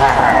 time.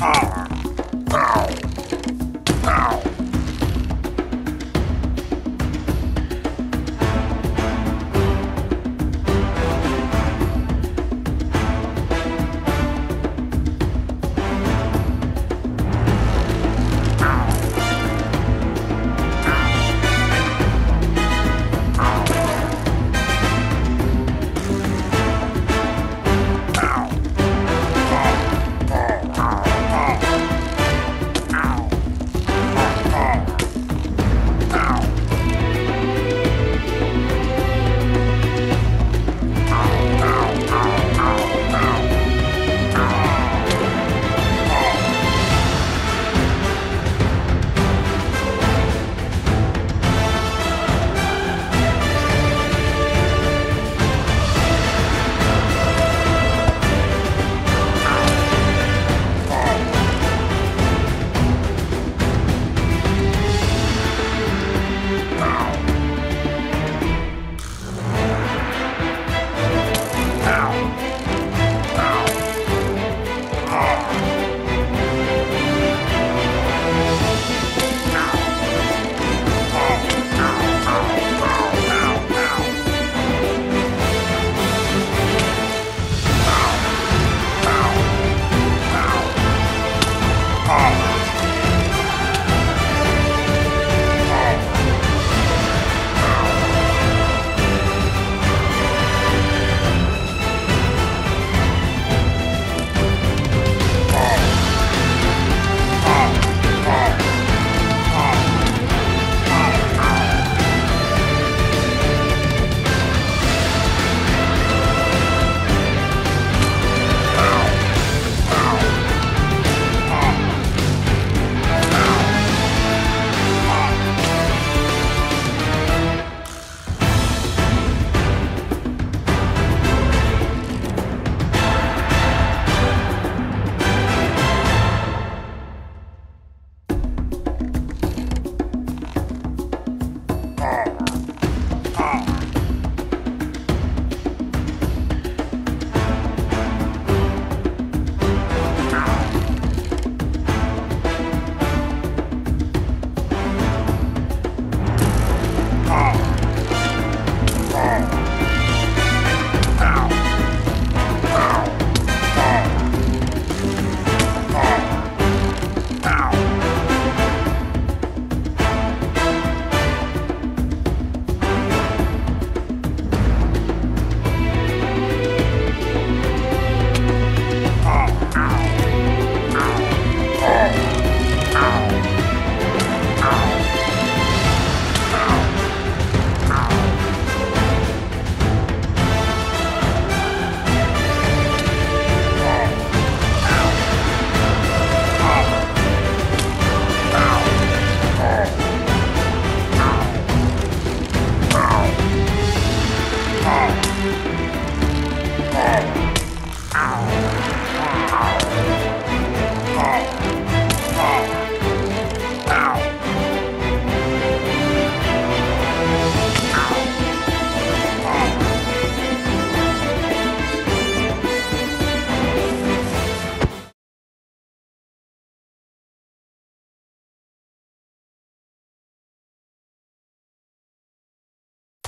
Ah!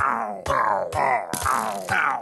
Ow, ow, ow, ow, ow.